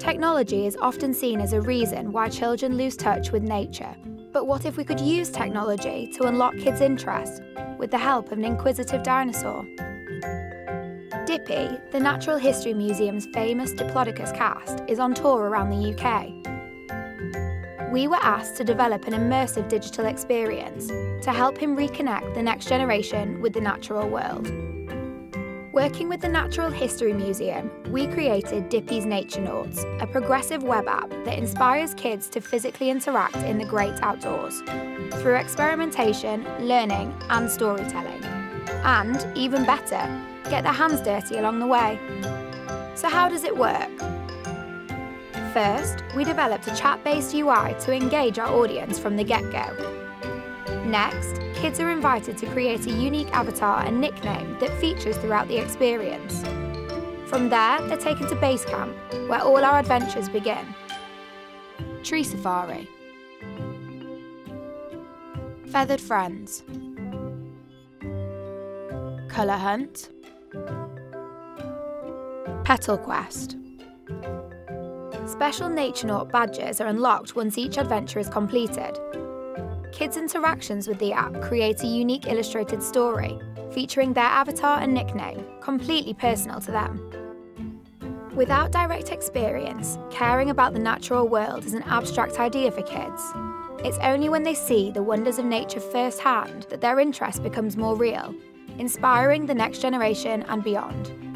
Technology is often seen as a reason why children lose touch with nature. But what if we could use technology to unlock kids' interest with the help of an inquisitive dinosaur? Dippy, the Natural History Museum's famous Diplodocus cast, is on tour around the UK. We were asked to develop an immersive digital experience to help him reconnect the next generation with the natural world. Working with the Natural History Museum, we created Dippy's Naturenauts, a progressive web app that inspires kids to physically interact in the great outdoors through experimentation, learning, and storytelling. And, even better, get their hands dirty along the way. So, how does it work? First, we developed a chat based UI to engage our audience from the get go. Next, kids are invited to create a unique avatar and nickname that features throughout the experience. From there, they're taken to base camp, where all our adventures begin. Tree Safari. Feathered Friends. Colour Hunt. Petal Quest. Special Naturenaut badges are unlocked once each adventure is completed, kids' interactions with the app create a unique illustrated story, featuring their avatar and nickname, completely personal to them. Without direct experience, caring about the natural world is an abstract idea for kids. It's only when they see the wonders of nature firsthand that their interest becomes more real, inspiring the next generation and beyond.